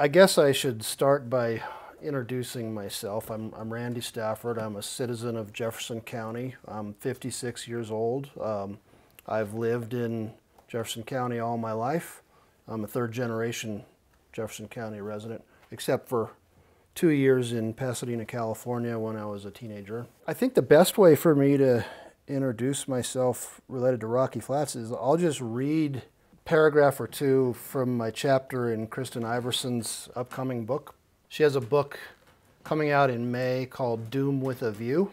I guess I should start by introducing myself. I'm, I'm Randy Stafford. I'm a citizen of Jefferson County. I'm 56 years old. Um, I've lived in Jefferson County all my life. I'm a third generation Jefferson County resident, except for two years in Pasadena, California when I was a teenager. I think the best way for me to introduce myself related to Rocky Flats is I'll just read paragraph or two from my chapter in Kristen Iversen's upcoming book. She has a book coming out in May called Doom with a View,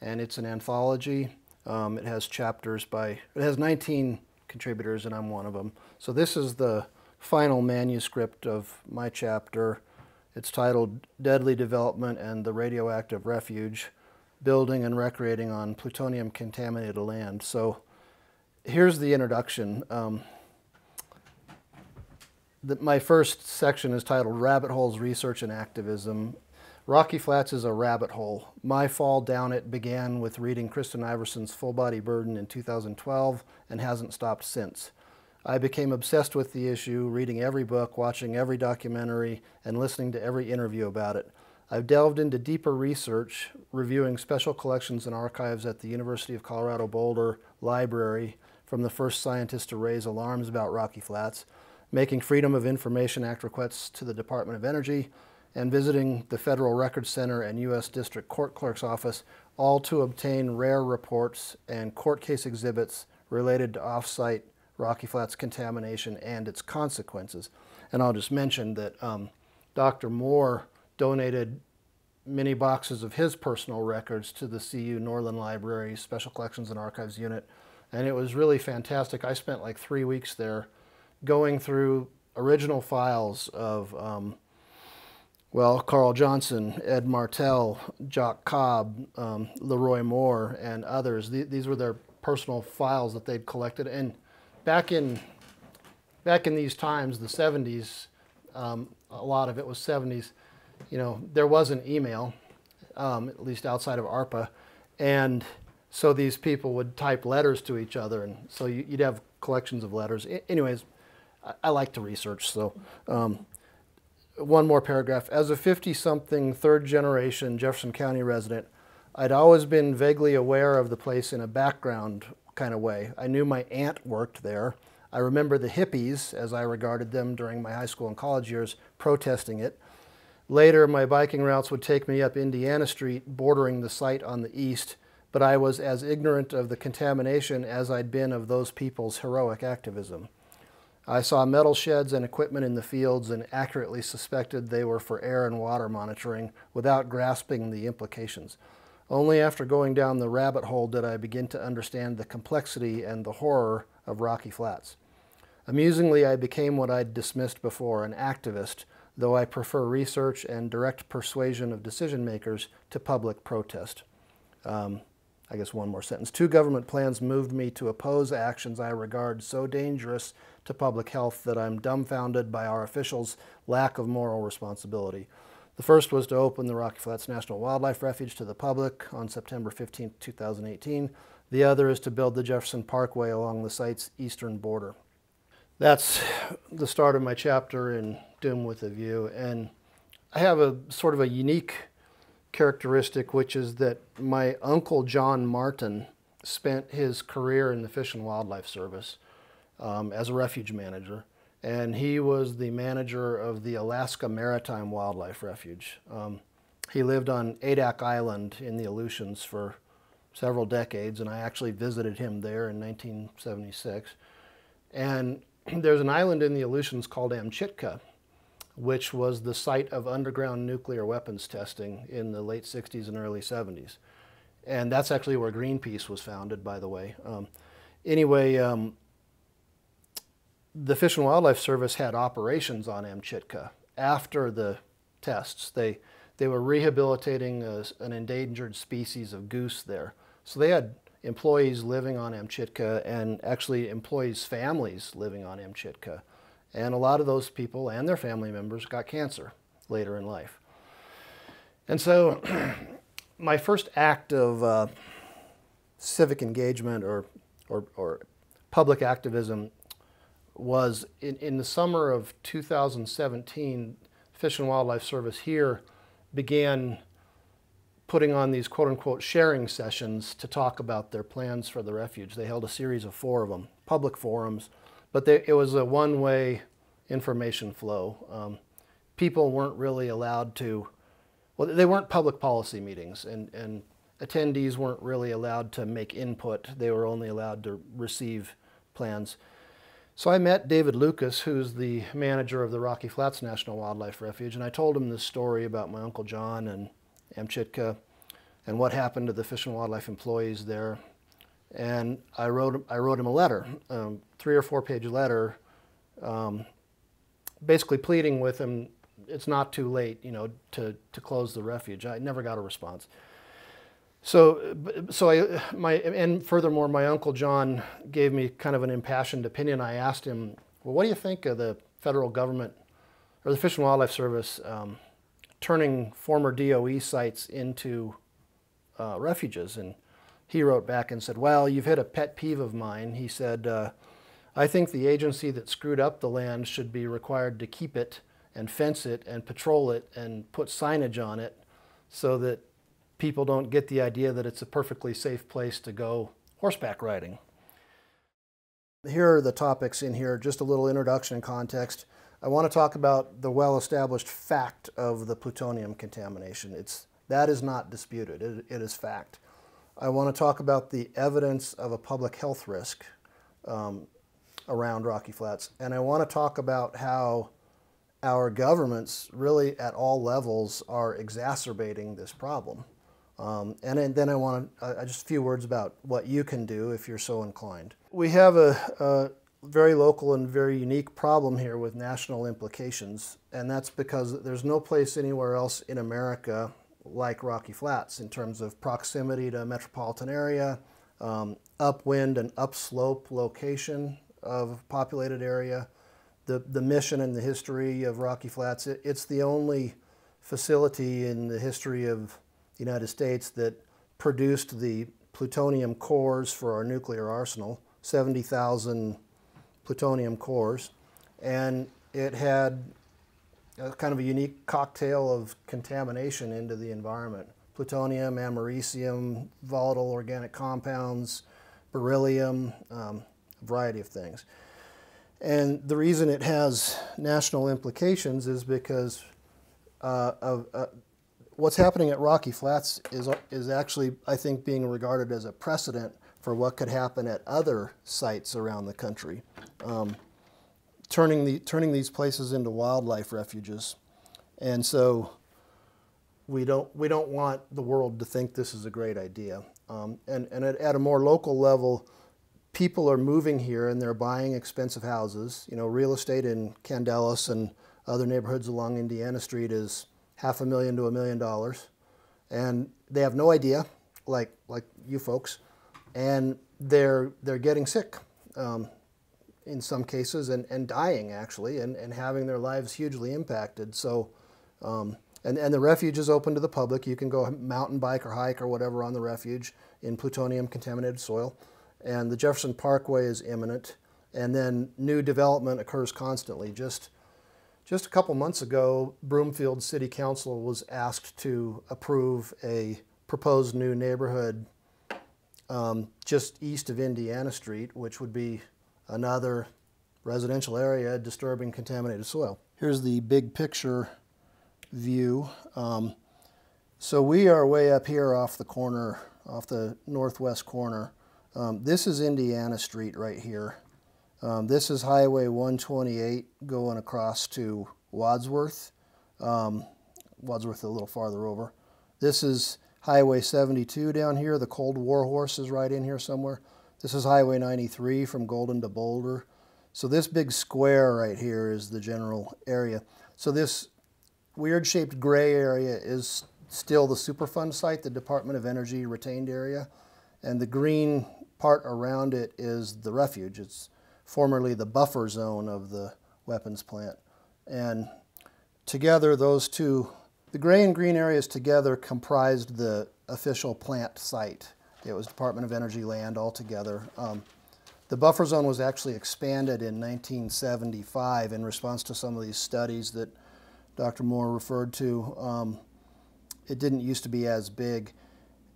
and it's an anthology. Um, it has chapters by, it has 19 contributors, and I'm one of them. So this is the final manuscript of my chapter. It's titled Deadly Development and the Radioactive Refuge Building and Recreating on Plutonium Contaminated Land. So here's the introduction. Um, the, my first section is titled Rabbit Holes Research and Activism. Rocky Flats is a rabbit hole. My fall down it began with reading Kristen Iversen's Full Body Burden in 2012 and hasn't stopped since. I became obsessed with the issue, reading every book, watching every documentary, and listening to every interview about it. I've delved into deeper research, reviewing special collections and archives at the University of Colorado Boulder Library from the first scientist to raise alarms about Rocky Flats, making Freedom of Information Act requests to the Department of Energy, and visiting the Federal Records Center and U.S. District Court Clerk's Office, all to obtain rare reports and court case exhibits related to off-site Rocky Flats contamination and its consequences. And I'll just mention that um, Dr. Moore donated many boxes of his personal records to the CU Norlin Library Special Collections and Archives Unit. And it was really fantastic. I spent like three weeks there going through original files of, um, well, Carl Johnson, Ed Martell, Jock Cobb, um, Leroy Moore, and others. these were their personal files that they'd collected. And back in back in these times, the 70s, um, a lot of it was 70s. You know, there wasn't email, um, at least outside of ARPA, and so these people would type letters to each other, and so you, would have collections of letters. Anyways, I, like to research, so. Um, one more paragraph. As a 50-something third-generation Jefferson County resident, I'd always been vaguely aware of the place in a background kind of way. I knew my aunt worked there. I remember the hippies, as I regarded them during my high school and college years, protesting it. Later, my biking routes would take me up Indiana Street, bordering the site on the east, but I was as ignorant of the contamination as I'd been of those people's heroic activism. I saw metal sheds and equipment in the fields and accurately suspected they were for air and water monitoring without grasping the implications. Only after going down the rabbit hole did I begin to understand the complexity and the horror of Rocky Flats. Amusingly, I became what I'd dismissed before, an activist, though I prefer research and direct persuasion of decision makers to public protest. Um, I guess one more sentence. Two government plans moved me to oppose actions I regard so dangerous to public health that I'm dumbfounded by our officials' lack of moral responsibility. The first was to open the Rocky Flats National Wildlife Refuge to the public on September 15, 2018. The other is to build the Jefferson Parkway along the site's eastern border. That's the start of my chapter in Doom with a View. And I have a sort of a unique characteristic, which is that my uncle John Martin spent his career in the Fish and Wildlife Service um, as a refuge manager and he was the manager of the Alaska Maritime Wildlife Refuge. Um, he lived on Adak Island in the Aleutians for several decades, and I actually visited him there in 1976. And there's an island in the Aleutians called Amchitka, which was the site of underground nuclear weapons testing in the late 60s and early 70s. And that's actually where Greenpeace was founded, by the way. Um, anyway, um, the Fish and Wildlife Service had operations on Amchitka after the tests. They, they were rehabilitating a, an endangered species of goose there. So they had employees living on Amchitka and actually employees' families living on Amchitka. And a lot of those people and their family members got cancer later in life. And so my first act of uh, civic engagement or, or, or public activism was in, in the summer of 2017, Fish and Wildlife Service here began putting on these quote unquote sharing sessions to talk about their plans for the refuge. They held a series of four of them, public forums, but it was a one way information flow. Um, people weren't really allowed to, well, they weren't public policy meetings, and, and attendees weren't really allowed to make input. They were only allowed to receive plans. So I met David Lucas, who's the manager of the Rocky Flats National Wildlife Refuge, and I told him this story about my Uncle John and Amchitka and what happened to the Fish and Wildlife employees there. And I wrote, I wrote him a letter, um, three or four page letter, um, basically pleading with him, it's not too late, you know, to, to close the refuge. I never got a response. So, so I, my, and furthermore, my uncle John gave me kind of an impassioned opinion. I asked him, well, what do you think of the federal government or the Fish and Wildlife Service um, turning former DOE sites into uh, refuges. And he wrote back and said, Well, you've hit a pet peeve of mine. He said, uh, I think the agency that screwed up the land should be required to keep it and fence it and patrol it and put signage on it so that people don't get the idea that it's a perfectly safe place to go horseback riding. Here are the topics in here, just a little introduction and context. I want to talk about the well-established fact of the plutonium contamination. It's, that is not disputed, it, it is fact. I want to talk about the evidence of a public health risk um, around Rocky Flats. And I want to talk about how our governments really at all levels are exacerbating this problem. Um, and, then I want to, uh, just a few words about what you can do if you're so inclined. We have a, a very local and very unique problem here with national implications, and that's because there's no place anywhere else in America like Rocky Flats in terms of proximity to a metropolitan area, um, upwind and upslope location of populated area, the, the mission and the history of Rocky Flats. It, it's the only facility in the history of the United States that produced the plutonium cores for our nuclear arsenal, 70,000 plutonium cores, and it had kind of a unique cocktail of contamination into the environment. Plutonium, americium, volatile organic compounds, beryllium, um, a variety of things. And the reason it has national implications is because uh, of, uh, what's happening at Rocky Flats is, is actually, I think, being regarded as a precedent for what could happen at other sites around the country, um, turning, the, turning these places into wildlife refuges. And so we don't, we don't want the world to think this is a great idea. Um, and and at, at, a more local level, people are moving here and they're buying expensive houses. You know, real estate in Candelas and other neighborhoods along Indiana Street is half a million to a million dollars. And they have no idea, like, like you folks, and they're they're getting sick um, in some cases and, and dying actually and, and having their lives hugely impacted. So um, and, and the refuge is open to the public. You can go mountain bike or hike or whatever on the refuge in plutonium contaminated soil. And the Jefferson Parkway is imminent. And then new development occurs constantly. Just just a couple months ago Broomfield City Council was asked to approve a proposed new neighborhood um, just east of Indiana Street, which would be another residential area disturbing contaminated soil. Here's the big picture view. Um, so we are way up here off the corner, off the northwest corner. Um, this is Indiana Street right here. Um, this is Highway 128 going across to Wadsworth. Um, Wadsworth a little farther over. This is Highway 72 down here. The Cold War Horse is right in here somewhere. This is Highway 93 from Golden to Boulder. So this big square right here is the general area. So this weird shaped gray area is still the Superfund site, the Department of Energy retained area. And the green part around it is the refuge. It's formerly the buffer zone of the weapons plant. And together those two the gray and green areas together comprised the official plant site. It was Department of Energy land altogether. Um, the buffer zone was actually expanded in 1975 in response to some of these studies that Dr. Moore referred to. Um, it didn't used to be as big.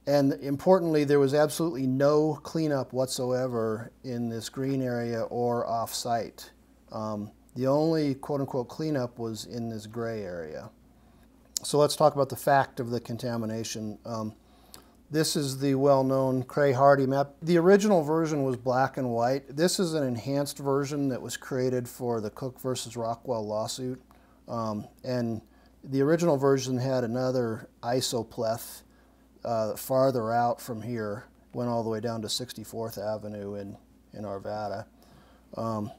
And importantly, there was absolutely no cleanup whatsoever in this green area or off-site. Um, the only quote-unquote cleanup was in this gray area. So let's talk about the fact of the contamination. Um, this is the well-known Krey-Hardy map. The original version was black and white. This is an enhanced version that was created for the Cook versus Rockwell lawsuit. Um, and the original version had another isopleth uh, farther out from here, went all the way down to 64th Avenue in, in Arvada. Um,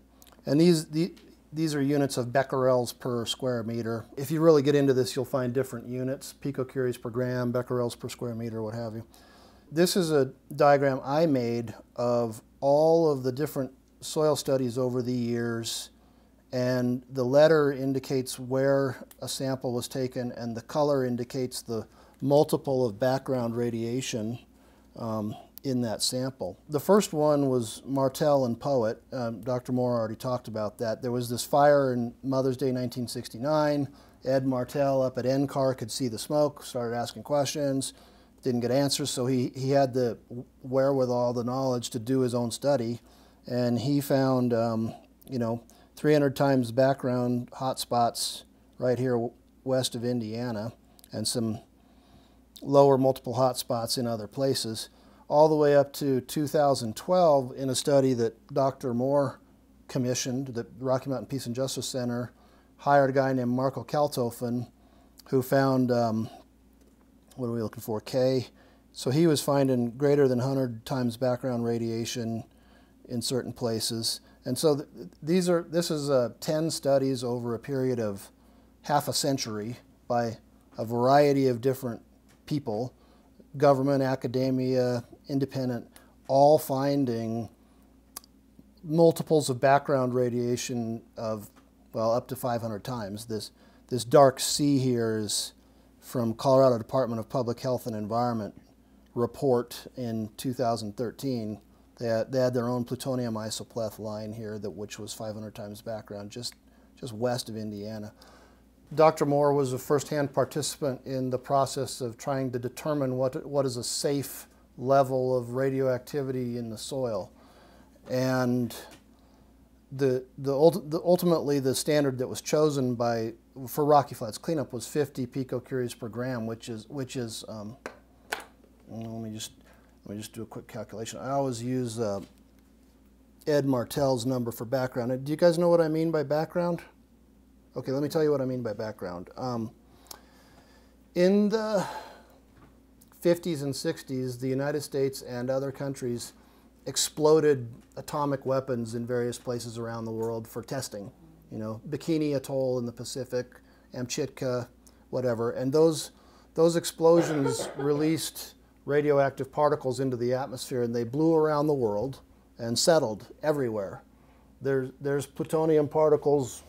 and these, the, these are units of becquerels per square meter. If you really get into this, you'll find different units, picocuries per gram, becquerels per square meter, what have you. This is a diagram I made of all of the different soil studies over the years and the letter indicates where a sample was taken and the color indicates the multiple of background radiation um, in that sample. The first one was Martell and Poet. Um, Dr. Moore already talked about that. There was this fire in Mother's Day 1969. Ed Martell up at NCAR could see the smoke, started asking questions, didn't get answers, so he, he had the wherewithal, the knowledge to do his own study. And he found, um, you know, 300 times background hotspots right here west of Indiana and some lower multiple hotspots in other places, all the way up to 2012 in a study that Dr. Moore commissioned, the Rocky Mountain Peace and Justice Center hired a guy named Marco Kaltofen who found, um, what are we looking for, K. So he was finding greater than 100 times background radiation in certain places. And so th these are, this is uh, 10 studies over a period of half a century by a variety of different people, government, academia, independent, all finding multiples of background radiation of, well, up to 500 times. This, this dark C here is from Colorado Department of Public Health and Environment report in 2013. They had, they had their own plutonium isopleth line here, that, which was 500 times background, just, just west of Indiana. Dr. Moore was a first-hand participant in the process of trying to determine what, what is a safe level of radioactivity in the soil. And the, the, the, ultimately the standard that was chosen by, for Rocky Flats cleanup was 50 picocuries per gram, which is, which is um, let me just, let me just do a quick calculation. I always use uh, Ed Martell's number for background. Do you guys know what I mean by background? Okay, let me tell you what I mean by background. Um, in the 50s and 60s, the United States and other countries exploded atomic weapons in various places around the world for testing. You know, Bikini Atoll in the Pacific, Amchitka, whatever. And those, those explosions released radioactive particles into the atmosphere and they blew around the world and settled everywhere. There's, there's plutonium particles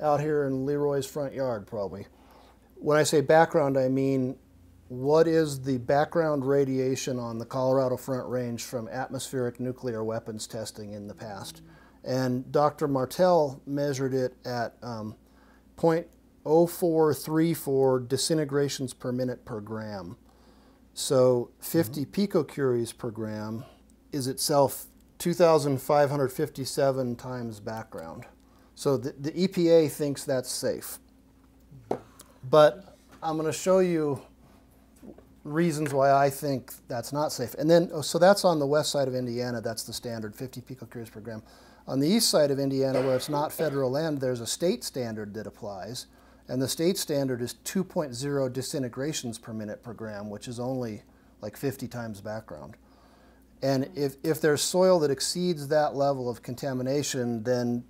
out here in Leroy's front yard, probably. When I say background, I mean what is the background radiation on the Colorado Front Range from atmospheric nuclear weapons testing in the past? And Dr. Martell measured it at um, 0.0434 disintegrations per minute per gram. So 50 mm -hmm. picocuries per gram is itself 2,557 times background. So the, the EPA thinks that's safe. But I'm going to show you reasons why I think that's not safe. And then, oh, so that's on the west side of Indiana, that's the standard, 50 picocuries per gram. On the east side of Indiana, where it's not federal land, there's a state standard that applies. And the state standard is 2.0 disintegrations per minute per gram, which is only like 50 times background. And if, if there's soil that exceeds that level of contamination, then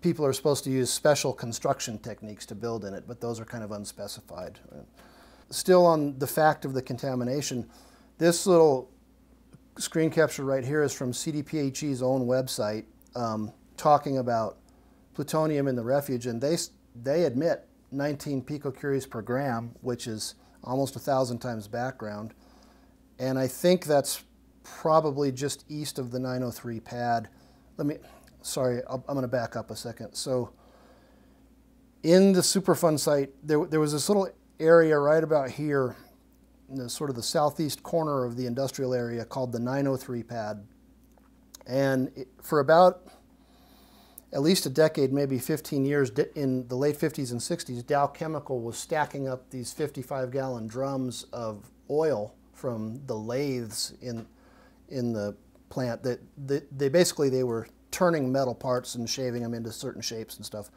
people are supposed to use special construction techniques to build in it, but those are kind of unspecified. Still on the fact of the contamination, this little screen capture right here is from CDPHE's own website um, talking about plutonium in the refuge, and they, they admit 19 picocuries per gram, which is almost a thousand times background. And I think that's probably just east of the 903 pad. Let me, sorry, i am going to back up a second. So in the Superfund site, there, there was this little area right about here, in the sort of the southeast corner of the industrial area called the 903 pad. And it, for about at least a decade, maybe 15 years, in the late 50s and 60s, Dow Chemical was stacking up these 55 gallon drums of oil from the lathes in, in the plant that they, they basically they were turning metal parts and shaving them into certain shapes and stuff.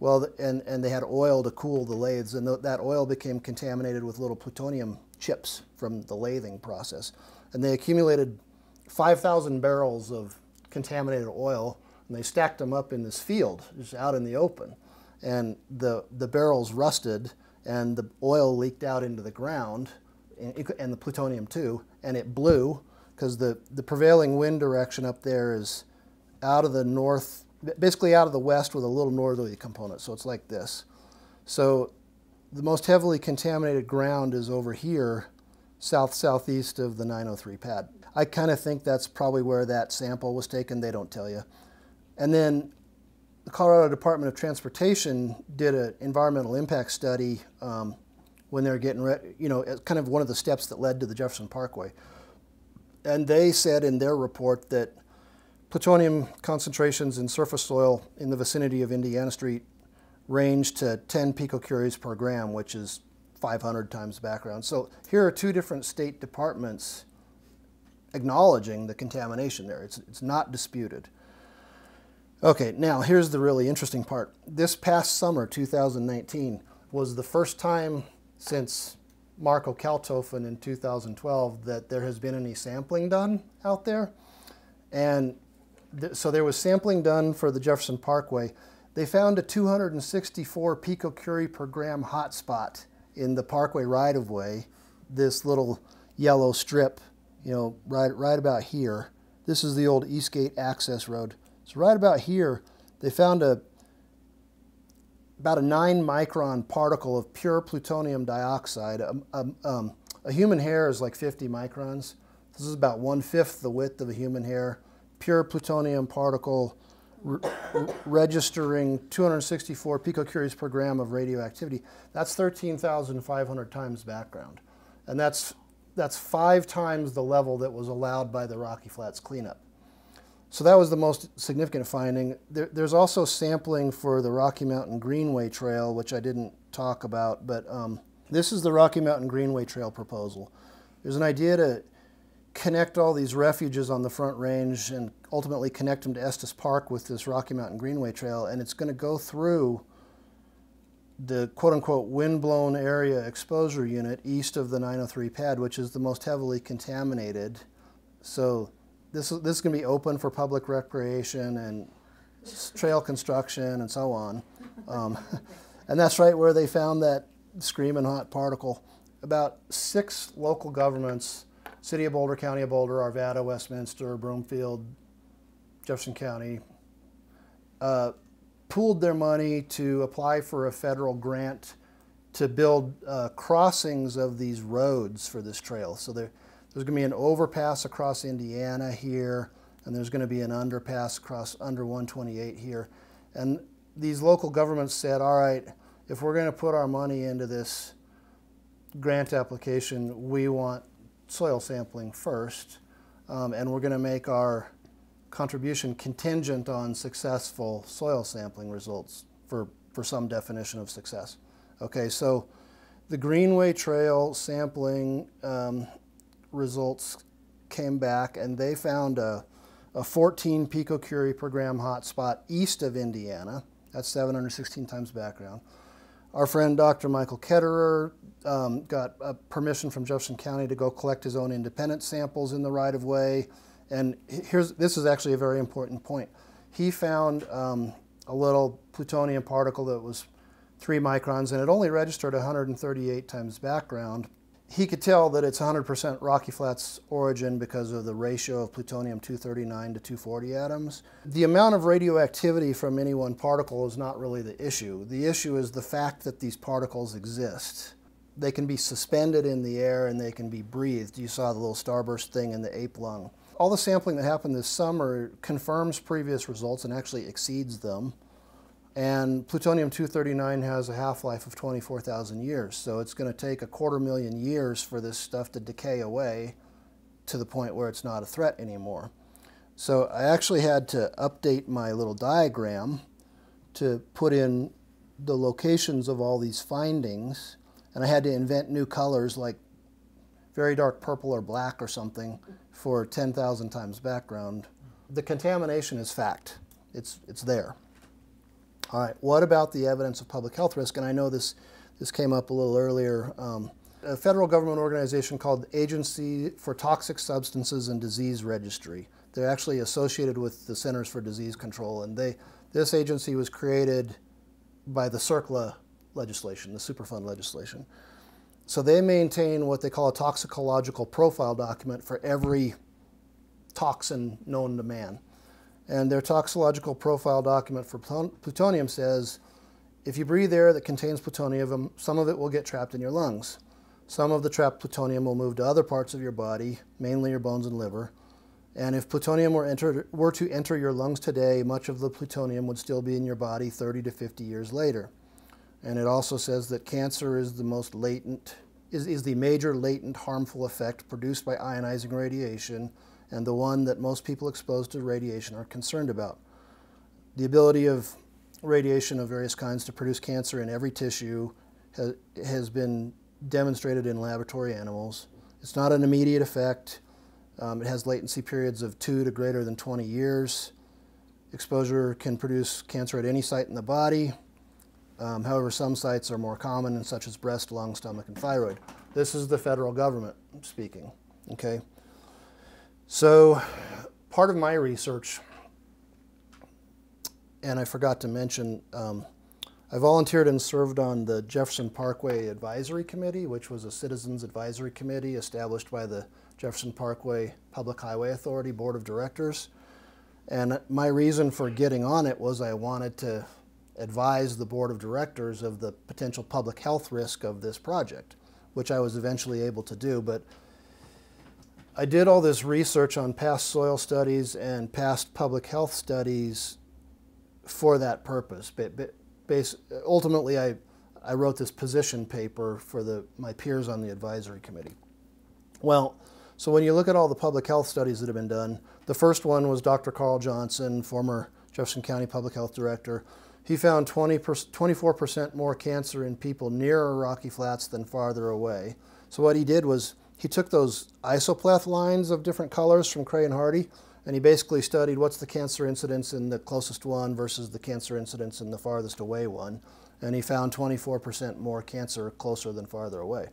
Well, and, and they had oil to cool the lathes, and th that oil became contaminated with little plutonium chips from the lathing process. And they accumulated 5,000 barrels of contaminated oil, and they stacked them up in this field, just out in the open. And the, the barrels rusted, and the oil leaked out into the ground, and, and the plutonium too, and it blew, because the, the prevailing wind direction up there is out of the north, basically out of the west with a little northerly component. So it's like this. So the most heavily contaminated ground is over here, south southeast of the 903 pad. I kind of think that's probably where that sample was taken. They don't tell you. And then the Colorado Department of Transportation did an environmental impact study um, when they were getting, ready, you know, kind of one of the steps that led to the Jefferson Parkway. And they said in their report that plutonium concentrations in surface soil in the vicinity of Indiana Street range to 10 picocuries per gram, which is 500 times background. So here are two different state departments acknowledging the contamination there. It's, it's not disputed. Okay, now here's the really interesting part. This past summer, 2019, was the first time since Marco Kaltofen in 2012 that there has been any sampling done out there. And so there was sampling done for the Jefferson Parkway. They found a 264 picocurie per gram hotspot in the Parkway right-of-way, this little yellow strip, you know, right, right about here. This is the old Eastgate access road. So right about here, they found a about a nine micron particle of pure plutonium dioxide. Um, um, um, a human hair is like 50 microns. This is about one fifth the width of a human hair. Pure plutonium particle re registering 264 picocuries per gram of radioactivity. That's 13,500 times background. And that's, that's five times the level that was allowed by the Rocky Flats cleanup. So that was the most significant finding. There, there's also sampling for the Rocky Mountain Greenway Trail, which I didn't talk about, but um, this is the Rocky Mountain Greenway Trail proposal. There's an idea to connect all these refuges on the Front Range and ultimately connect them to Estes Park with this Rocky Mountain Greenway Trail, and it's going to go through the quote-unquote wind-blown area exposure unit east of the 903 pad, which is the most heavily contaminated. So this is, this is going to be open for public recreation and trail construction and so on. Um, and that's right where they found that screaming hot particle. About six local governments, City of Boulder, County of Boulder, Arvada, Westminster, Broomfield, Jefferson County, uh, pooled their money to apply for a federal grant to build uh, crossings of these roads for this trail. So they're there's going to be an overpass across Indiana here, and there's going to be an underpass across under 128 here. And these local governments said, all right, if we're going to put our money into this grant application, we want soil sampling first, um, and we're going to make our contribution contingent on successful soil sampling results for, for some definition of success. Okay, so the Greenway Trail sampling um, results came back and they found a, a 14 picocurie per gram hotspot east of Indiana. That's 716 times background. Our friend Dr. Michael Ketterer um, got permission from Jefferson County to go collect his own independent samples in the right of way. And here's, this is actually a very important point. He found um, a little plutonium particle that was three microns and it only registered 138 times background he could tell that it's 100% Rocky Flats origin because of the ratio of plutonium-239 to 240 atoms. The amount of radioactivity from any one particle is not really the issue. The issue is the fact that these particles exist. They can be suspended in the air and they can be breathed. You saw the little starburst thing in the ape lung. All the sampling that happened this summer confirms previous results and actually exceeds them. And plutonium-239 has a half-life of 24,000 years, so it's going to take a quarter million years for this stuff to decay away to the point where it's not a threat anymore. So I actually had to update my little diagram to put in the locations of all these findings, and I had to invent new colors like very dark purple or black or something for 10,000 times background. The contamination is fact. It's, it's there. All right, what about the evidence of public health risk? And I know this, this came up a little earlier. Um, a federal government organization called the Agency for Toxic Substances and Disease Registry. They're actually associated with the Centers for Disease Control, and they, this agency was created by the CERCLA legislation, the Superfund legislation. So they maintain what they call a toxicological profile document for every toxin known to man. And their toxicological profile document for plutonium says if you breathe air that contains plutonium, some of it will get trapped in your lungs. Some of the trapped plutonium will move to other parts of your body, mainly your bones and liver. And if plutonium were, enter, were to enter your lungs today, much of the plutonium would still be in your body 30 to 50 years later. And it also says that cancer is the most latent, is, is the major latent harmful effect produced by ionizing radiation and the one that most people exposed to radiation are concerned about. The ability of radiation of various kinds to produce cancer in every tissue has, has been demonstrated in laboratory animals. It's not an immediate effect. Um, it has latency periods of two to greater than 20 years. Exposure can produce cancer at any site in the body. Um, however, some sites are more common, such as breast, lung, stomach, and thyroid. This is the federal government speaking. Okay. So part of my research, and I forgot to mention, um, I volunteered and served on the Jefferson Parkway Advisory Committee, which was a citizens advisory committee established by the Jefferson Parkway Public Highway Authority Board of Directors. And my reason for getting on it was I wanted to advise the Board of Directors of the potential public health risk of this project, which I was eventually able to do. But I did all this research on past soil studies and past public health studies for that purpose. Bas ultimately, I, I wrote this position paper for the, my peers on the advisory committee. Well, so when you look at all the public health studies that have been done, the first one was Dr. Carl Johnson, former Jefferson County Public Health Director. He found 20 24% more cancer in people nearer Rocky Flats than farther away. So what he did was he took those isopleth lines of different colors from Krey and Hardy, and he basically studied what's the cancer incidence in the closest one versus the cancer incidence in the farthest away one, and he found 24% more cancer closer than farther away.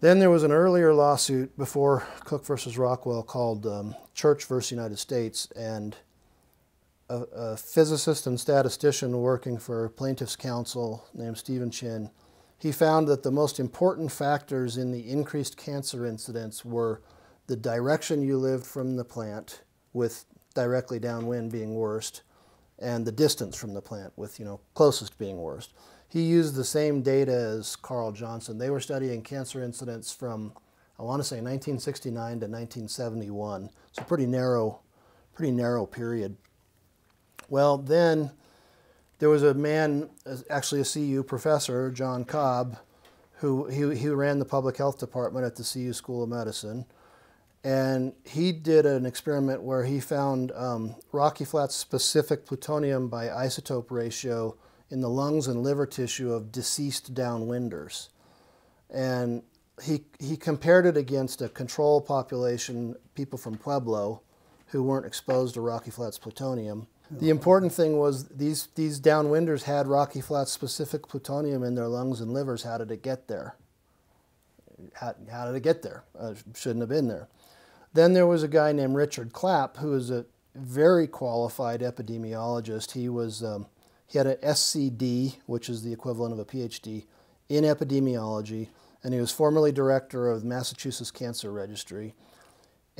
Then there was an earlier lawsuit before Cook versus Rockwell called um, Church versus United States, and a, a physicist and statistician working for plaintiff's counsel named Stephen Chin he found that the most important factors in the increased cancer incidence were the direction you lived from the plant, with directly downwind being worst, and the distance from the plant, with you know closest being worst. He used the same data as Carl Johnson. They were studying cancer incidence from I want to say 1969 to 1971. It's a pretty narrow, pretty narrow period. Well, then there was a man, actually a CU professor, John Cobb, who he, he ran the public health department at the CU School of Medicine. And he did an experiment where he found um, Rocky Flats specific plutonium by isotope ratio in the lungs and liver tissue of deceased downwinders. And he, he compared it against a control population, people from Pueblo, who weren't exposed to Rocky Flats plutonium. The important thing was these, these downwinders had Rocky Flats specific plutonium in their lungs and livers. How did it get there? How, how did it get there? Uh, shouldn't have been there. Then there was a guy named Richard Clapp who is a very qualified epidemiologist. He was um, he had an SCD, which is the equivalent of a PhD in epidemiology, and he was formerly director of Massachusetts Cancer Registry.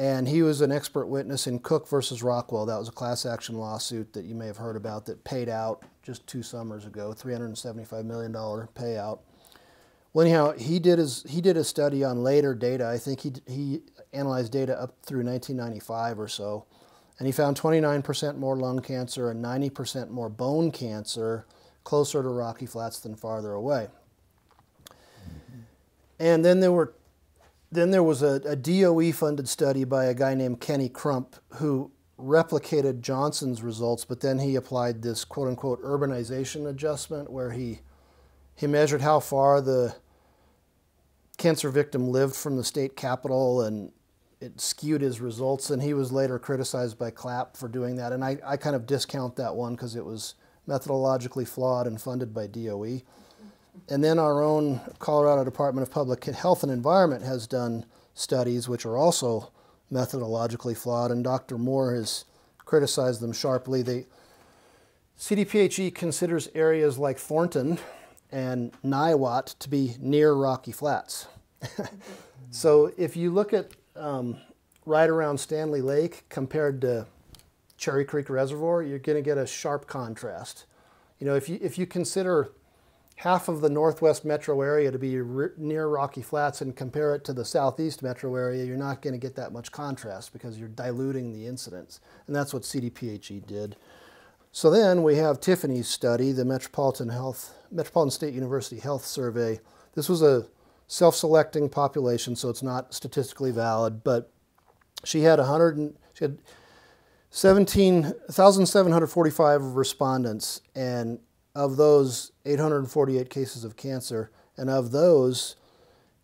And he was an expert witness in Cook versus Rockwell. That was a class action lawsuit that you may have heard about that paid out just two summers ago, $375 million payout. Well, anyhow, he did his he did a study on later data. I think he he analyzed data up through 1995 or so, And he found 29% more lung cancer and 90% more bone cancer closer to Rocky Flats than farther away. And then there were then there was a, a DOE funded study by a guy named Kenny Crump who replicated Johnson's results, but then he applied this quote unquote urbanization adjustment where he he measured how far the cancer victim lived from the state capital and it skewed his results and he was later criticized by Clapp for doing that and I, I kind of discount that one because it was methodologically flawed and funded by DOE. And then our own Colorado Department of Public Health and Environment has done studies which are also methodologically flawed, and Dr. Moore has criticized them sharply. They, CDPHE considers areas like Thornton and Niwot to be near Rocky Flats. so if you look at um, right around Stanley Lake compared to Cherry Creek Reservoir, you're going to get a sharp contrast. You know, if you, if you consider half of the northwest metro area to be near Rocky Flats and compare it to the southeast metro area, you're not going to get that much contrast because you're diluting the incidence. And that's what CDPHE did. So then we have Tiffany's study, the Metropolitan Health, Metropolitan State University Health Survey. This was a self-selecting population, so it's not statistically valid, but she had 100, she had 17,745 respondents, and of those 848 cases of cancer, and of those,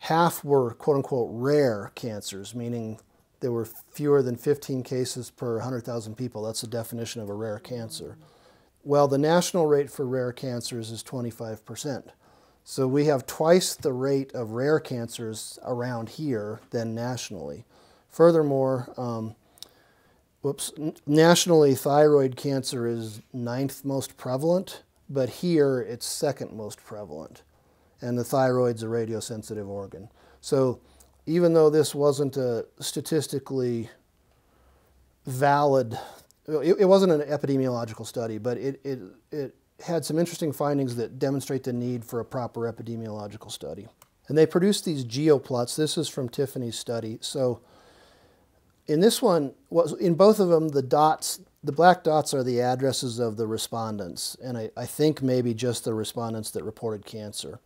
half were quote unquote rare cancers, meaning there were fewer than 15 cases per 100,000 people. That's the definition of a rare cancer. Well, the national rate for rare cancers is 25%. So we have twice the rate of rare cancers around here than nationally. Furthermore, um, whoops, nationally thyroid cancer is ninth most prevalent but here it's second most prevalent. And the thyroid's a radiosensitive organ. So even though this wasn't a statistically valid, it, it wasn't an epidemiological study, but it, it, it had some interesting findings that demonstrate the need for a proper epidemiological study. And they produced these geoplots. This is from Tiffany's study. So in this one, in both of them, the dots the black dots are the addresses of the respondents, and I, I, think maybe just the respondents that reported cancer.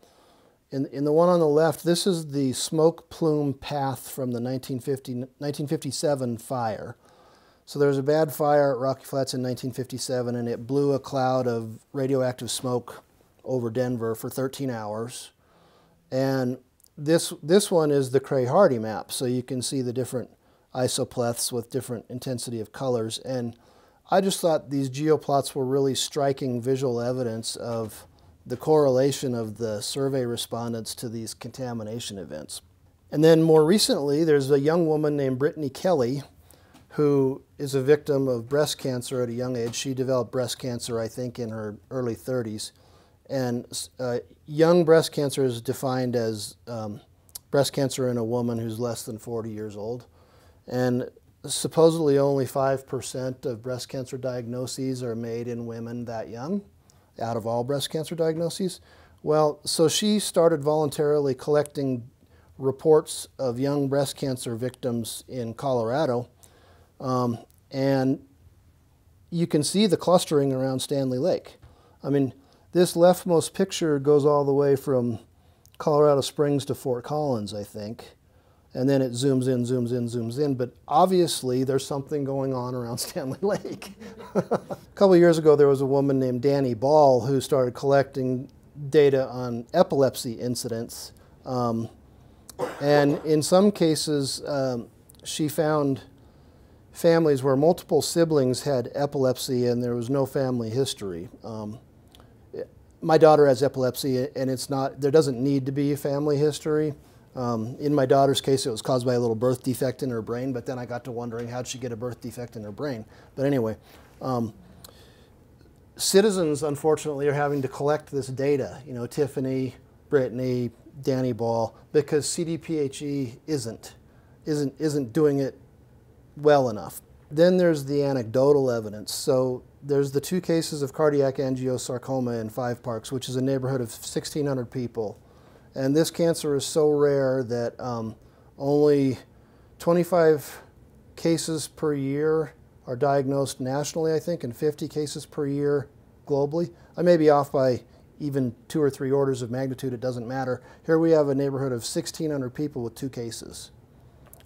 In, in the one on the left, this is the smoke plume path from the 1950, 1957 fire. So there was a bad fire at Rocky Flats in 1957, and it blew a cloud of radioactive smoke over Denver for 13 hours. And this, this one is the Krey-Hardy map, so you can see the different isopleths with different intensity of colors. And I just thought these geoplots were really striking visual evidence of the correlation of the survey respondents to these contamination events. And then more recently, there's a young woman named Brittany Kelly who is a victim of breast cancer at a young age. She developed breast cancer, I think, in her early 30s. And uh, young breast cancer is defined as um, breast cancer in a woman who's less than 40 years old. And supposedly only 5% of breast cancer diagnoses are made in women that young, out of all breast cancer diagnoses. Well, so she started voluntarily collecting reports of young breast cancer victims in Colorado. Um, and you can see the clustering around Stanley Lake. I mean, this leftmost picture goes all the way from Colorado Springs to Fort Collins, I think and then it zooms in, zooms in, zooms in. But obviously, there's something going on around Stanley Lake. a couple years ago, there was a woman named Danny Ball who started collecting data on epilepsy incidents. Um, and in some cases, um, she found families where multiple siblings had epilepsy and there was no family history. Um, my daughter has epilepsy, and it's not, there doesn't need to be a family history. Um, in my daughter's case, it was caused by a little birth defect in her brain, but then I got to wondering how'd she get a birth defect in her brain. But anyway, um, citizens, unfortunately, are having to collect this data. You know, Tiffany, Brittany, Danny Ball, because CDPHE isn't, isn't, isn't doing it well enough. Then there's the anecdotal evidence. So there's the two cases of cardiac angiosarcoma in Five Parks, which is a neighborhood of 1,600 people and this cancer is so rare that um, only 25 cases per year are diagnosed nationally, I think, in 50 cases per year globally. I may be off by even two or three orders of magnitude, it doesn't matter. Here we have a neighborhood of 1,600 people with two cases.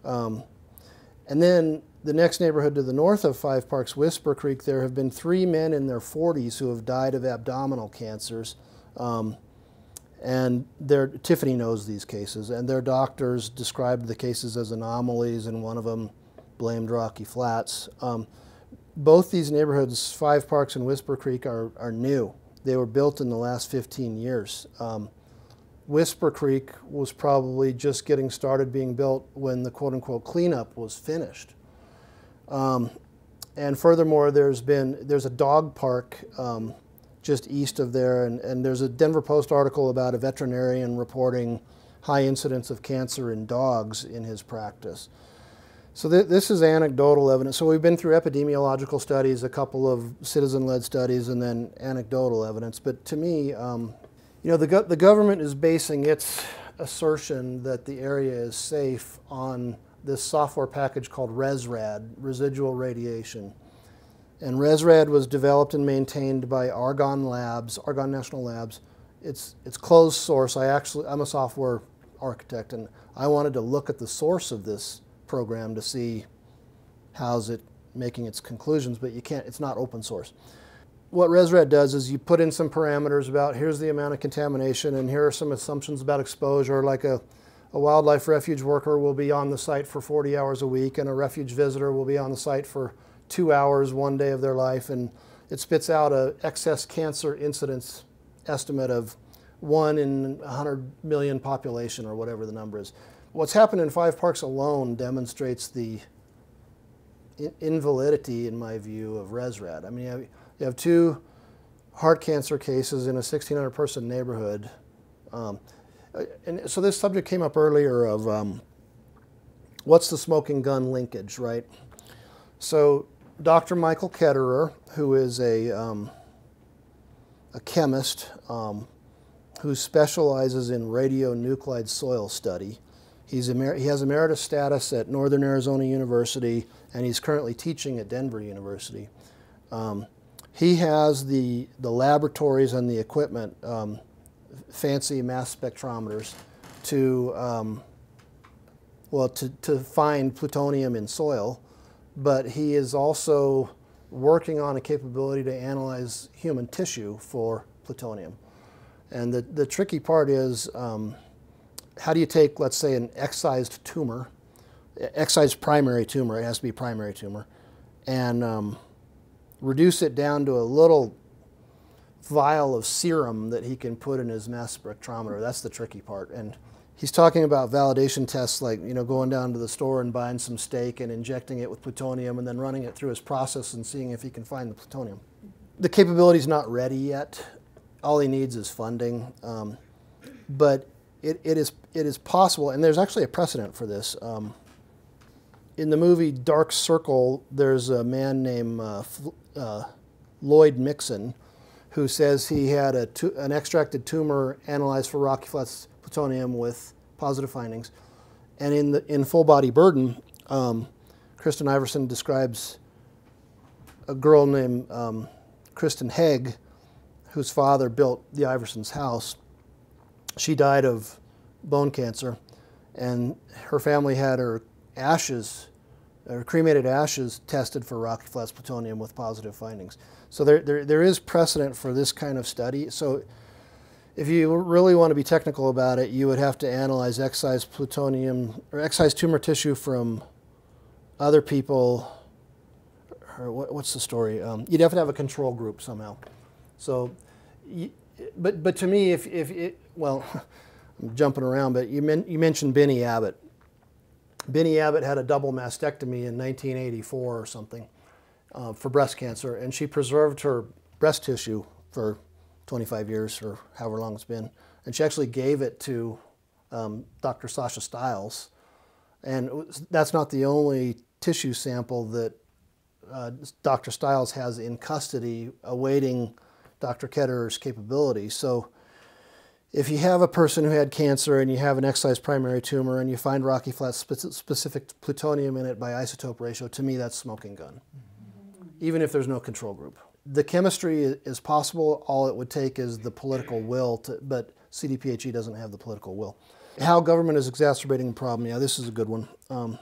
Um, and then the next neighborhood to the north of Five Parks, Whisper Creek, there have been three men in their 40s who have died of abdominal cancers. Um, and Tiffany knows these cases, and their doctors described the cases as anomalies, and one of them blamed Rocky Flats. Um, both these neighborhoods, Five Parks and Whisper Creek, are, are new. They were built in the last 15 years. Um, Whisper Creek was probably just getting started being built when the quote unquote cleanup was finished. Um, and furthermore, there's been, there's a dog park um, just east of there, and, and there's a Denver Post article about a veterinarian reporting high incidence of cancer in dogs in his practice. So th this is anecdotal evidence. So we've been through epidemiological studies, a couple of citizen-led studies, and then anecdotal evidence. But to me, um, you know, the, go the government is basing its assertion that the area is safe on this software package called ResRad, residual radiation. And ResRad was developed and maintained by Argonne Labs, Argonne National Labs. It's, it's closed source. I actually, I'm a software architect, and I wanted to look at the source of this program to see how's it making its conclusions, but you can't, it's not open source. What ResRad does is you put in some parameters about here's the amount of contamination and here are some assumptions about exposure, like a, a wildlife refuge worker will be on the site for 40 hours a week and a refuge visitor will be on the site for two hours one day of their life, and it spits out a excess cancer incidence estimate of one in 100 million population or whatever the number is. What's happened in five parks alone demonstrates the invalidity, in my view, of ResRad. I mean, you have, two heart cancer cases in a 1,600 person neighborhood. Um, and so this subject came up earlier of um, what's the smoking gun linkage, right? So Dr. Michael Ketterer, who is a, um, a chemist um, who specializes in radionuclide soil study. He's he has emeritus status at Northern Arizona University, and he's currently teaching at Denver University. Um, he has the, the laboratories and the equipment, um, fancy mass spectrometers, to, um, well, to, to find plutonium in soil but he is also working on a capability to analyze human tissue for plutonium. And the, the tricky part is um, how do you take, let's say, an excised tumor, excised primary tumor, it has to be primary tumor, and um, reduce it down to a little vial of serum that he can put in his mass spectrometer. That's the tricky part. And he's talking about validation tests like you know going down to the store and buying some steak and injecting it with plutonium and then running it through his process and seeing if he can find the plutonium. The capability's not ready yet. All he needs is funding, um, but it, it is it is possible, and there's actually a precedent for this. Um, in the movie Dark Circle, there's a man named uh, uh, Lloyd Mixon who says he had a an extracted tumor analyzed for Rocky Flats plutonium with positive findings. And in, the, in full body burden, um, Kristen Iversen describes a girl named um, Kristen Hegg, whose father built the Iversens' house. She died of bone cancer, and her family had her ashes, her cremated ashes, tested for Rocky Flats plutonium with positive findings. So there, there, there is precedent for this kind of study. So if you really want to be technical about it, you would have to analyze excised plutonium or excised tumor tissue from other people. Or what, what's the story? Um, you'd have to have a control group somehow. So, but but to me, if if it, well, I'm jumping around, but you men, you mentioned Benny Abbott. Benny Abbott had a double mastectomy in 1984 or something uh, for breast cancer, and she preserved her breast tissue for 25 years or however long it's been. And she actually gave it to um, Dr. Sasha Stiles. And that's not the only tissue sample that uh, Dr. Stiles has in custody awaiting Dr. Ketterer's capability. So if you have a person who had cancer and you have an excised primary tumor and you find Rocky Flats specific plutonium in it by isotope ratio, to me that's smoking gun. Mm -hmm. even if there's no control group. The chemistry is possible. All it would take is the political will, to, but CDPHE doesn't have the political will. How government is exacerbating the problem. Yeah, this is a good one. Um,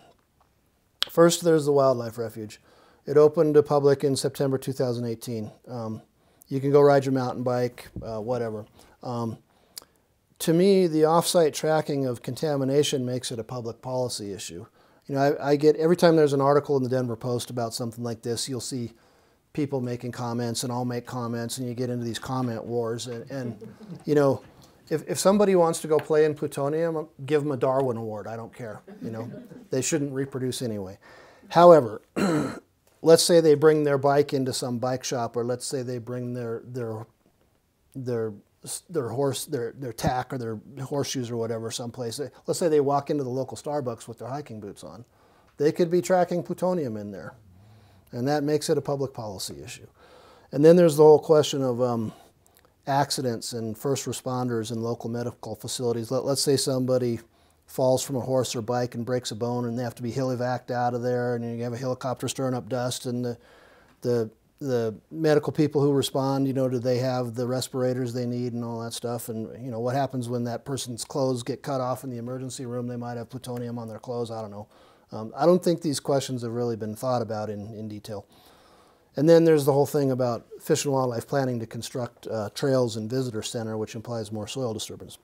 first, there's the wildlife refuge. It opened to public in September 2018. Um, you can go ride your mountain bike, uh, whatever. Um, to me, the offsite tracking of contamination makes it a public policy issue. You know, I, I, get every time there's an article in the Denver Post about something like this, you'll see people making comments, and I'll make comments, and you get into these comment wars. And, and you know, if, if somebody wants to go play in plutonium, give them a Darwin Award. I don't care. You know, they shouldn't reproduce anyway. However, let's say they bring their bike into some bike shop, or let's say they bring their their their their horse their their tack or their horseshoes or whatever someplace. Let's say they walk into the local Starbucks with their hiking boots on. They could be tracking plutonium in there, and that makes it a public policy issue. And then there's the whole question of um, accidents and first responders in local medical facilities. Let, let's say somebody falls from a horse or bike and breaks a bone and they have to be helivaced out of there and you have a helicopter stirring up dust and the, the, the medical people who respond, you know, do they have the respirators they need and all that stuff? And, you know, what happens when that person's clothes get cut off in the emergency room? They might have plutonium on their clothes. I don't know. Um, I don't think these questions have really been thought about in, in detail. And then there's the whole thing about Fish and Wildlife planning to construct uh, trails and visitor center, which implies more soil disturbance.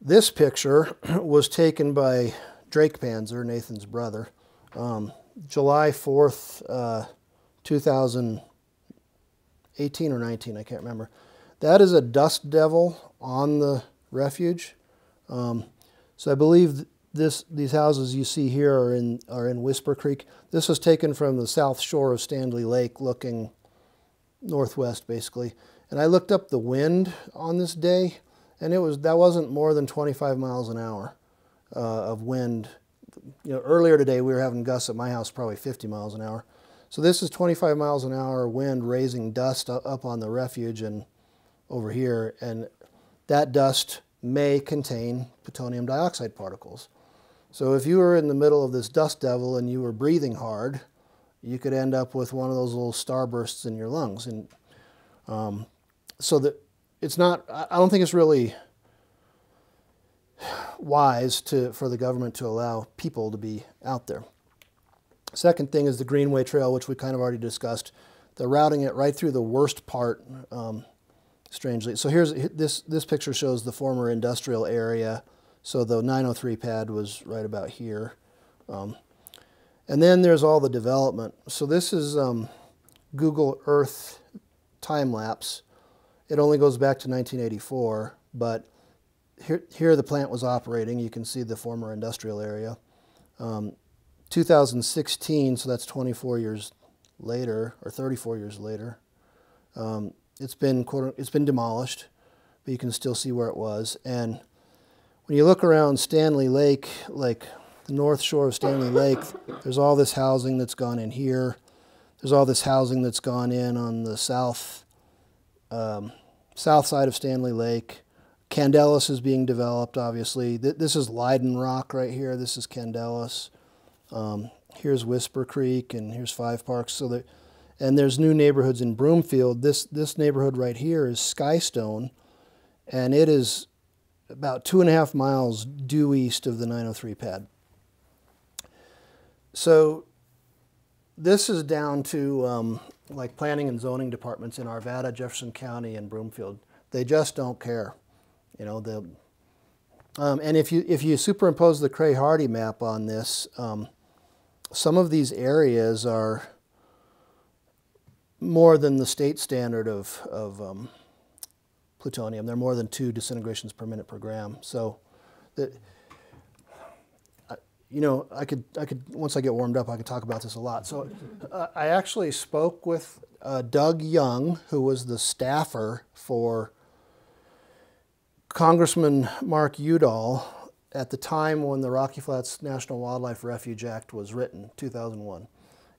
This picture was taken by Drake Panzer, Nathan's brother, um, July 4th, uh, 2018 or 19, I can't remember. That is a dust devil on the refuge. Um, so I believe this, these houses you see here are in, are in Whisper Creek. This was taken from the south shore of Stanley Lake looking northwest basically. And I looked up the wind on this day and it was that wasn't more than 25 miles an hour uh, of wind. You know, earlier today we were having gusts at my house probably 50 miles an hour. So this is 25 miles an hour wind raising dust up on the refuge and over here, and that dust may contain plutonium dioxide particles. So if you were in the middle of this dust devil and you were breathing hard, you could end up with one of those little starbursts in your lungs. And um, so that it's not, I don't think it's really wise to, for the government to allow people to be out there. Second thing is the Greenway Trail, which we kind of already discussed. They're routing it right through the worst part, um, strangely. So here's this, this picture shows the former industrial area. So the 903 pad was right about here. Um, and then there's all the development. So this is um, Google Earth time lapse it only goes back to 1984, but here, here the plant was operating. You can see the former industrial area. Um, 2016, so that's 24 years later, or 34 years later. Um, it's been it's been demolished, but you can still see where it was. And when you look around Stanley Lake, like the north shore of Stanley Lake, there's all this housing that's gone in here. There's all this housing that's gone in on the south um, south side of Stanley Lake. Candelas is being developed, obviously. This is Leyden Rock right here. This is Candelas. Um, here's Whisper Creek, and here's Five Parks. So that, and there's new neighborhoods in Broomfield. This this neighborhood right here is Skystone, and it is about two and a half miles due east of the 903 pad. So this is down to um, like planning and zoning departments in Arvada, Jefferson County, and Broomfield. They just don't care. You know, the um, and if you if you superimpose the Krey-Hardy map on this, um, some of these areas are more than the state standard of, of um, plutonium. They're more than two disintegrations per minute per gram. So, the, you know, I could, I could, once I get warmed up, I could talk about this a lot. So uh, I actually spoke with uh, Doug Young, who was the staffer for Congressman Mark Udall at the time when the Rocky Flats National Wildlife Refuge Act was written, 2001.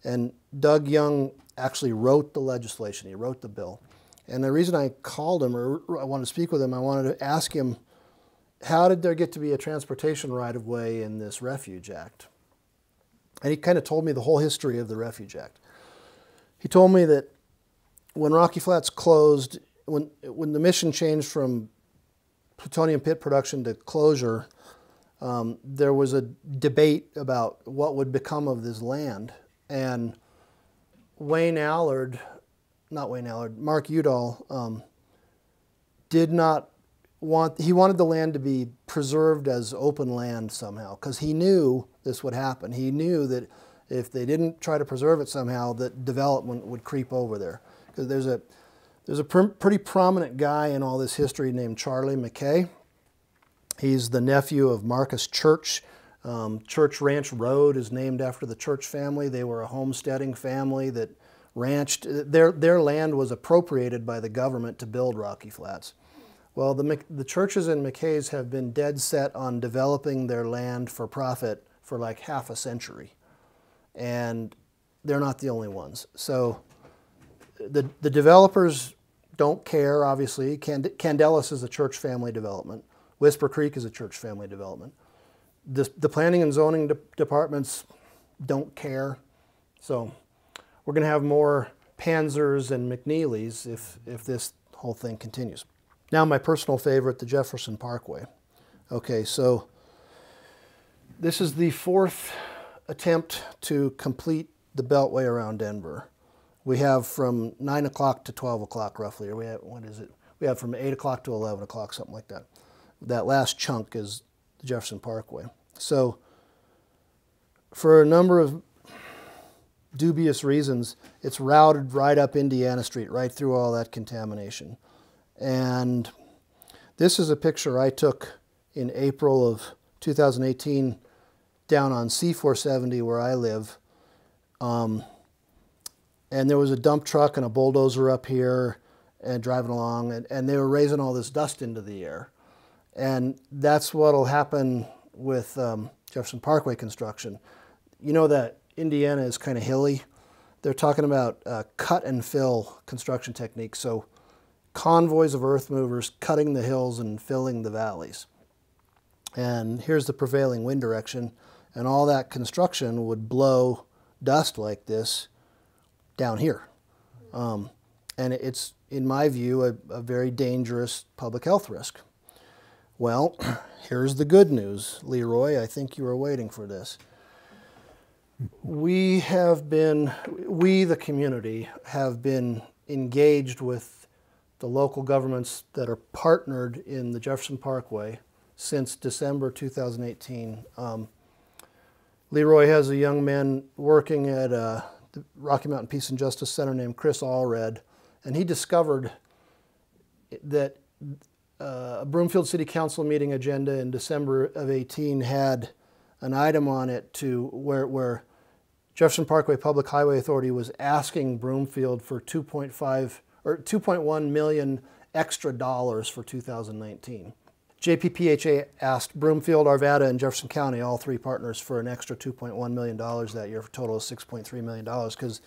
And Doug Young actually wrote the legislation, he wrote the bill. And the reason I called him, or I wanted to speak with him, I wanted to ask him how did there get to be a transportation right of way in this Refuge Act? And he kind of told me the whole history of the Refuge Act. he told me that when Rocky Flats closed, when when the mission changed from plutonium pit production to closure, um, there was a debate about what would become of this land, and Wayne Allard, not Wayne Allard, Mark Udall, um, did not want. He wanted the land to be preserved as open land somehow because he knew this would happen. He knew that if they didn't try to preserve it somehow, that development would creep over there. Because there's a there's a pr pretty prominent guy in all this history named Charlie McKay. He's the nephew of Marcus Church. Um, Church Ranch Road is named after the Church family. They were a homesteading family that ranched. Uh, their, their land was appropriated by the government to build Rocky Flats. Well, the, the churches in McKays have been dead set on developing their land for profit for like half a century. And they're not the only ones. So the, the developers don't care, obviously. Cand Candelas is a church family development. Whisper Creek is a church family development. The, the planning and zoning de departments don't care. So we're going to have more Panzers and McNeelys if, if this whole thing continues. Now my personal favorite, the Jefferson Parkway. Okay, so this is the fourth attempt to complete the beltway around Denver. We have from 9 o'clock to 12 o'clock roughly, or we have, what is it? We have from 8 o'clock to 11 o'clock, something like that. That last chunk is the Jefferson Parkway. So for a number of dubious reasons, it's routed right up Indiana Street, right through all that contamination. And this is a picture I took in April of 2018 down on C470 where I live. Um, and there was a dump truck and a bulldozer up here and driving along and, and they were raising all this dust into the air. And that's what'll happen with um, Jefferson Parkway construction. You know that Indiana is kind of hilly. They're talking about uh, cut and fill construction techniques. So convoys of earth movers cutting the hills and filling the valleys. And here's the prevailing wind direction. And all that construction would blow dust like this down here. Um, and it's, in my view, a, a very dangerous public health risk. Well, here's the good news, Leroy. I think you were waiting for this. We have been, we the community, have been engaged with the local governments that are partnered in the Jefferson Parkway since December 2018. Um, Leroy has a young man working at uh, the Rocky Mountain Peace and Justice Center named Chris Allred, and he discovered that uh, a Broomfield City Council meeting agenda in December of 18 had an item on it to where, where Jefferson Parkway Public Highway Authority was asking Broomfield for 2.5 or 2.1 million extra dollars for 2019. JPPHA asked Broomfield, Arvada, and Jefferson County, all three partners, for an extra $2.1 million that year for a total of $6.3 million because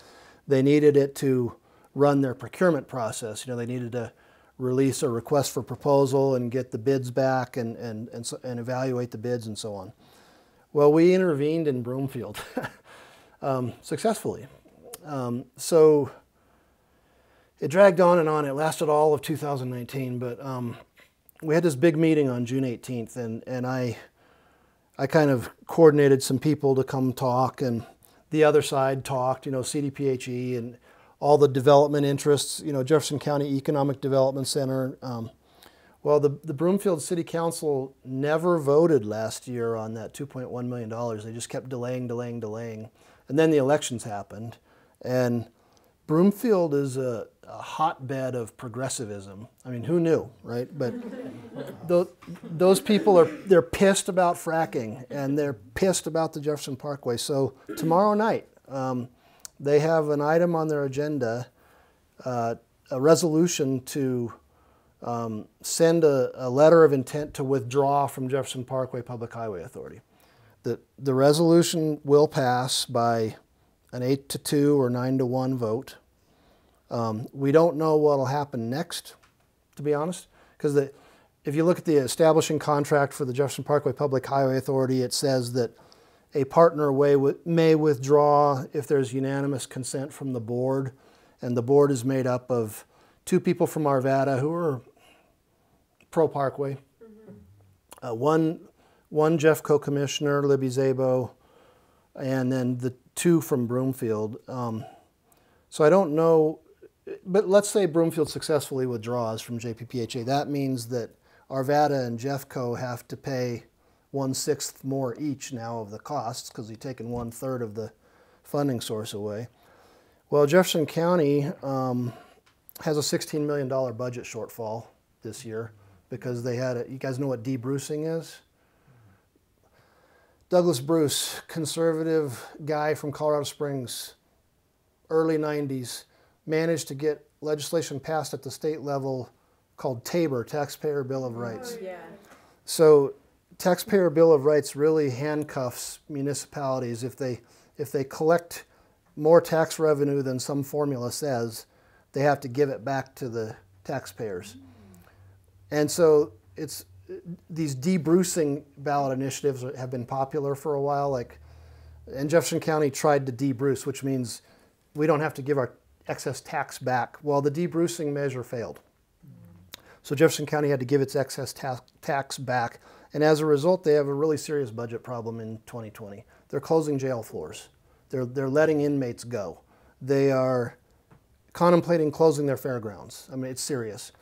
they needed it to run their procurement process. You know, they needed to release a request for proposal and get the bids back and, and, and, so, and evaluate the bids and so on. Well, we intervened in Broomfield um, successfully. Um, so it dragged on and on. It lasted all of 2019, but um, we had this big meeting on June 18th, and, and I, I kind of coordinated some people to come talk, and the other side talked, you know, CDPHE and all the development interests, you know, Jefferson County Economic Development Center. Um, well, the, the Broomfield City Council never voted last year on that $2.1 million. They just kept delaying, delaying, delaying. And then the elections happened. And Broomfield is a, a hotbed of progressivism. I mean, who knew, right? But those, those people are, they're pissed about fracking and they're pissed about the Jefferson Parkway. So tomorrow night, um, they have an item on their agenda, uh, a resolution to um, send a, a, letter of intent to withdraw from Jefferson Parkway Public Highway Authority. The, the resolution will pass by an 8 to 2 or 9 to 1 vote. Um, we don't know what will happen next, to be honest, because if you look at the establishing contract for the Jefferson Parkway Public Highway Authority, it says that a partner way may withdraw if there's unanimous consent from the board. and the board is made up of two people from Arvada who are pro Parkway, uh, one one Jeffco commissioner, Libby Szabo, and then the two from Broomfield. Um, so I don't know, but let's say Broomfield successfully withdraws from JPPHA. That means that Arvada and Jeffco have to pay one sixth more each now of the costs because we've taken one third of the funding source away. Well, Jefferson County um, has a $16 million budget shortfall this year because they had a, you guys know what debrucing is? Douglas Bruce, conservative guy from Colorado Springs, early 90s, managed to get legislation passed at the state level called TABOR, Taxpayer Bill of Rights. Oh, yeah. So Taxpayer Bill of Rights really handcuffs municipalities if they if they collect more tax revenue than some formula says, they have to give it back to the taxpayers. And so it's these debrucing ballot initiatives have been popular for a while. Like, and Jefferson County tried to debruce, which means we don't have to give our excess tax back. Well, the debrucing measure failed. So Jefferson County had to give its excess ta tax back. And as a result, they have a really serious budget problem in 2020. They're closing jail floors. They're, they're letting inmates go. They are contemplating closing their fairgrounds. I mean, it's serious.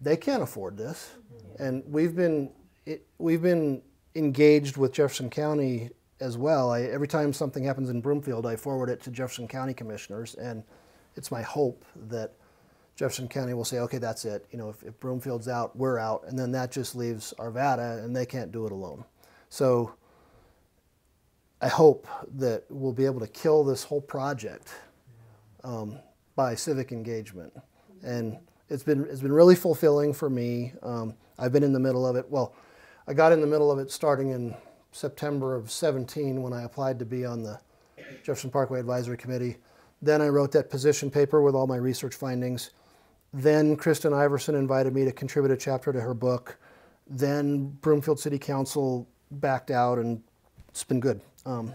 They can't afford this. And we've been, it, we've been engaged with Jefferson County as well. I, every time something happens in Broomfield, I forward it to Jefferson County commissioners, and it's my hope that Jefferson County will say, okay, that's it. You know, if, if Broomfield's out, we're out, and then that just leaves Arvada, and they can't do it alone. So I hope that we'll be able to kill this whole project um, by civic engagement, and it's been it's been really fulfilling for me. Um, I've been in the middle of it. Well, I got in the middle of it starting in September of 17 when I applied to be on the Jefferson Parkway Advisory Committee. Then I wrote that position paper with all my research findings. Then Kristen Iversen invited me to contribute a chapter to her book. Then Broomfield City Council backed out, and it's been good. Um,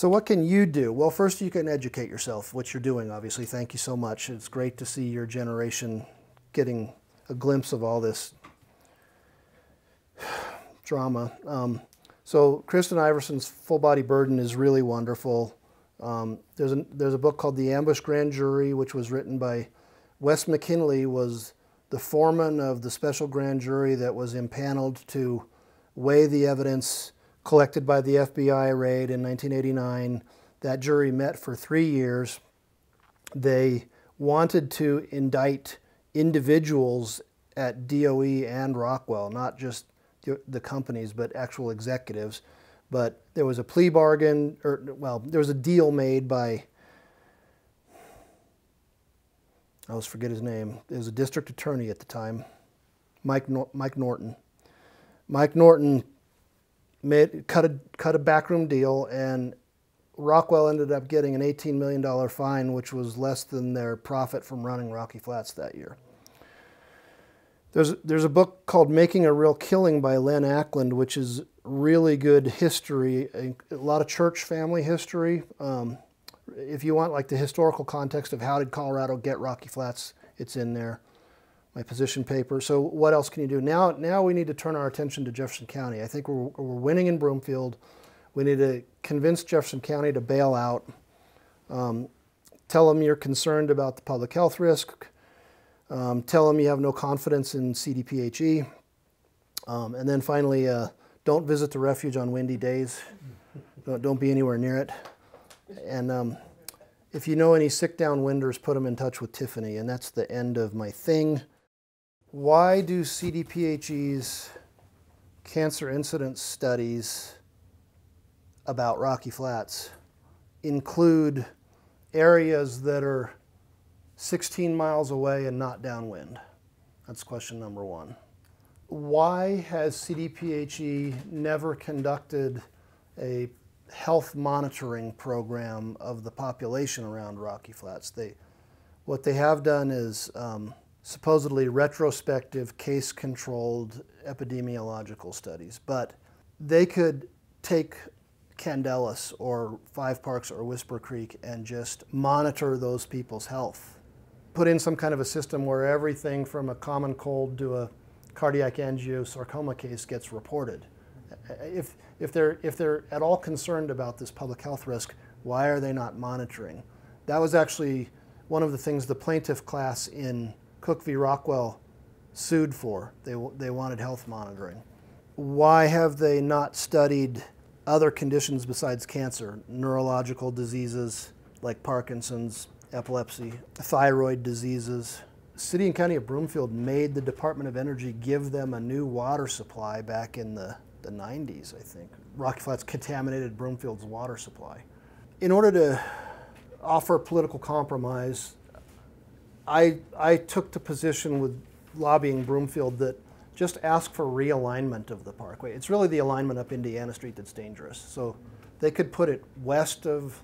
so what can you do? Well, first you can educate yourself, which you're doing, obviously. Thank you so much. It's great to see your generation getting a glimpse of all this drama. Um, so Kristen Iversen's Full Body Burden is really wonderful. Um, there's, a, there's a book called The Ambush Grand Jury, which was written by Wes McKinley, was the foreman of the special grand jury that was impaneled to weigh the evidence collected by the FBI raid in 1989. That jury met for three years. They wanted to indict individuals at DOE and Rockwell, not just the companies, but actual executives. But there was a plea bargain, or well, there was a deal made by, I always forget his name. There was a district attorney at the time, Mike, Mike Norton. Mike Norton made cut a cut a backroom deal, and Rockwell ended up getting an $18 million fine, which was less than their profit from running Rocky Flats that year. There's, there's a book called Making a Real Killing by Len Ackland, which is really good history, a, a lot of church family history. Um, if you want like the historical context of how did Colorado get Rocky Flats, it's in there my position paper. So what else can you do? Now, now we need to turn our attention to Jefferson County. I think we're, we're winning in Broomfield. We need to convince Jefferson County to bail out. Um, tell them you're concerned about the public health risk. Um, tell them you have no confidence in CDPHE. Um, and then finally, uh, don't visit the refuge on windy days. Don't, don't be anywhere near it. And um, if you know any sick downwinders, put them in touch with Tiffany. And that's the end of my thing. Why do CDPHE's cancer incidence studies about Rocky Flats include areas that are 16 miles away and not downwind? That's question number one. Why has CDPHE never conducted a health monitoring program of the population around Rocky Flats? They, what they have done is um, supposedly retrospective, case controlled epidemiological studies, but they could take Candelas or Five Parks or Whisper Creek and just monitor those people's health. Put in some kind of a system where everything from a common cold to a cardiac angiosarcoma case gets reported. If, if, they're, if they're at all concerned about this public health risk, why are they not monitoring? That was actually one of the things the plaintiff class in Cook v. Rockwell sued for. They, they wanted health monitoring. Why have they not studied other conditions besides cancer, neurological diseases like Parkinson's, epilepsy, thyroid diseases? City and County of Broomfield made the Department of Energy give them a new water supply back in the, the 90s, I think. Rocky Flats contaminated Broomfield's water supply. In order to offer political compromise, I, I took the position with lobbying Broomfield that just ask for realignment of the parkway. It's really the alignment up Indiana Street that's dangerous. So they could put it west of,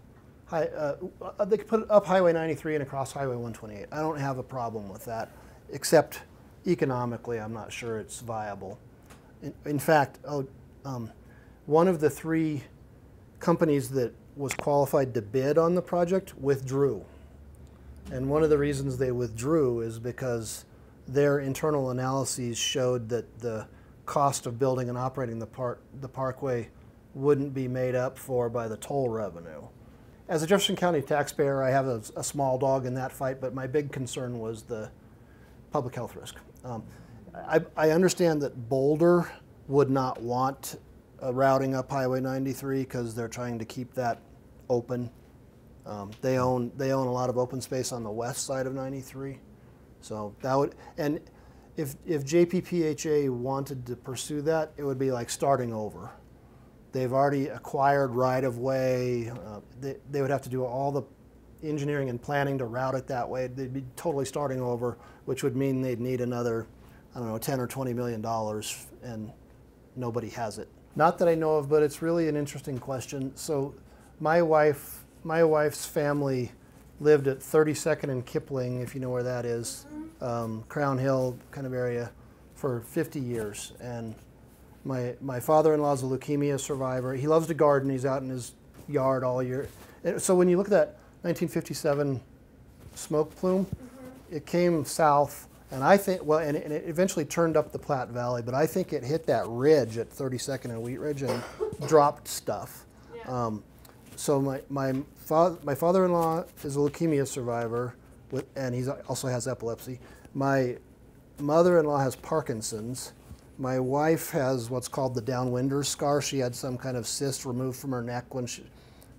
uh, uh, they could put it up Highway 93 and across Highway 128. I don't have a problem with that, except economically, I'm not sure it's viable. In, in fact, um, one of the three companies that was qualified to bid on the project withdrew. And one of the reasons they withdrew is because their internal analyses showed that the cost of building and operating the, park, the parkway wouldn't be made up for by the toll revenue. As a Jefferson County taxpayer, I have a, a small dog in that fight, but my big concern was the public health risk. Um, I, I, understand that Boulder would not want a routing up Highway 93 because they're trying to keep that open. Um, they own they own a lot of open space on the west side of 93. So that would, and if, if JPPHA wanted to pursue that, it would be like starting over. They've already acquired right of way. Uh, they, they would have to do all the engineering and planning to route it that way. They'd be totally starting over, which would mean they'd need another, I don't know, 10 or 20 million dollars, and nobody has it. Not that I know of, but it's really an interesting question. So, my wife, my wife's family lived at 32nd and Kipling, if you know where that is, um, Crown Hill kind of area, for 50 years. And my, my father-in-law's a leukemia survivor. He loves to garden. He's out in his yard all year. And so when you look at that 1957 smoke plume, mm-hmm. it came south, and I think, well, and, and, it eventually turned up the Platte Valley, but I think it hit that ridge at 32nd and Wheat Ridge and dropped stuff. Yeah. Um, so my, my, fa- my father-in-law is a leukemia survivor, with, and he also has epilepsy. My mother-in-law has Parkinson's. My wife has what's called the downwinder scar. She had some kind of cyst removed from her neck when she,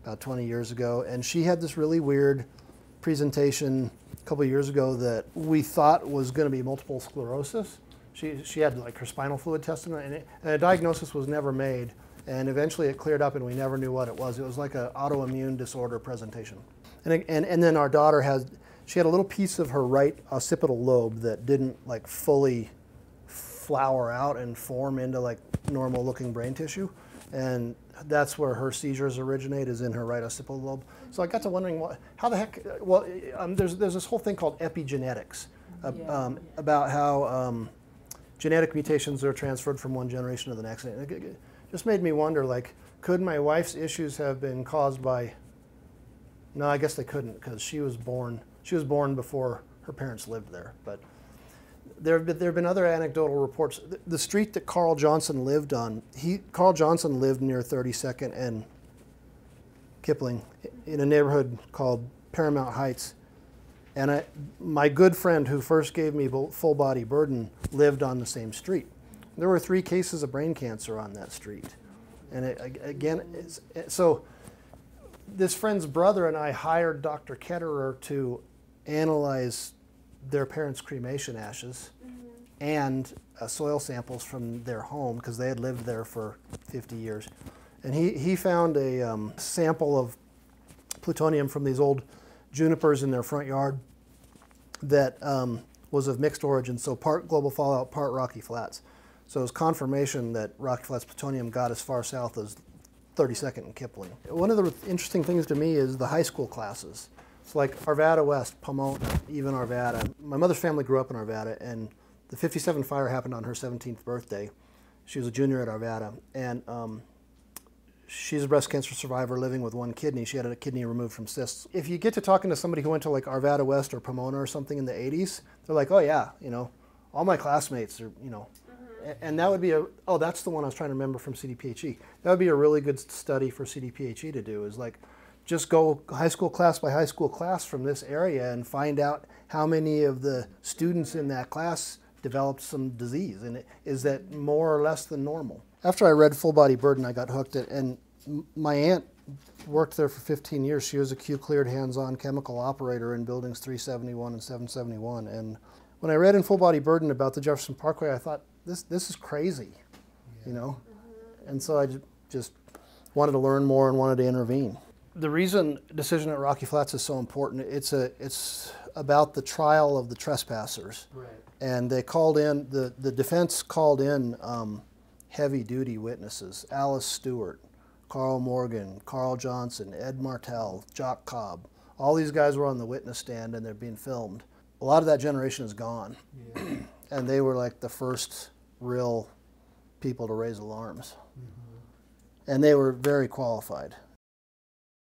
about 20 years ago, and she had this really weird presentation a couple years ago that we thought was going to be multiple sclerosis. She, she had like her spinal fluid tested, and, it, and a diagnosis was never made and eventually it cleared up and we never knew what it was. It was like an autoimmune disorder presentation. And, and, and then our daughter has, she had a little piece of her right occipital lobe that didn't like fully flower out and form into like normal looking brain tissue. And that's where her seizures originate is in her right occipital lobe. So I got to wondering what, how the heck, well, um, there's, there's this whole thing called epigenetics uh, yeah. um, about how um, genetic mutations are transferred from one generation to the next just made me wonder like, could my wife's issues have been caused by? No, I guess they couldn't because she was born. She was born before her parents lived there. But there have been, there have been other anecdotal reports. The, street that Carl Johnson lived on, he Carl Johnson lived near 32nd and Kipling in a neighborhood called Paramount Heights. And I, my good friend who first gave me full body burden lived on the same street. There were three cases of brain cancer on that street. And it, again, so this friend's brother and I hired Dr. Ketterer to analyze their parents' cremation ashes mm-hmm. and uh, soil samples from their home because they had lived there for 50 years. And he, he found a um, sample of plutonium from these old junipers in their front yard that um, was of mixed origin, so part global fallout, part rocky flats. So it was confirmation that Rocky Flats plutonium got as far south as 32nd and Kipling. One of the interesting things to me is the high school classes. It's like Arvada West, Pomona, even Arvada. My mother's family grew up in Arvada, and the 57 fire happened on her 17th birthday. She was a junior at Arvada, and um, she's a breast cancer survivor living with one kidney. She had a kidney removed from cysts. If you get to talking to somebody who went to like Arvada West or Pomona or something in the 80s, they're like, oh yeah, you know, all my classmates are, you know, and that would be a, oh, that's the one I was trying to remember from CDPHE. That would be a really good study for CDPHE to do is like, just go high school class by high school class from this area and find out how many of the students in that class developed some disease and is that more or less than normal. After I read Full Body Burden, I got hooked it, and my aunt worked there for 15 years. She was a Q cleared hands-on chemical operator in buildings 371 and 771. And when I read in Full Body Burden about the Jefferson Parkway, I thought this this is crazy, you know. And so I just wanted to learn more and wanted to intervene. The reason decision at Rocky Flats is so important, it's a it's about the trial of the trespassers. Right. And they called in the the defense called in um, heavy duty witnesses: Alice Stewart, Karl Morgan, Carl Johnson, Ed Martell, Jock Cobb. All these guys were on the witness stand and they're being filmed. A lot of that generation is gone, Yeah. and they were like the first real people to raise alarms. And they were very qualified.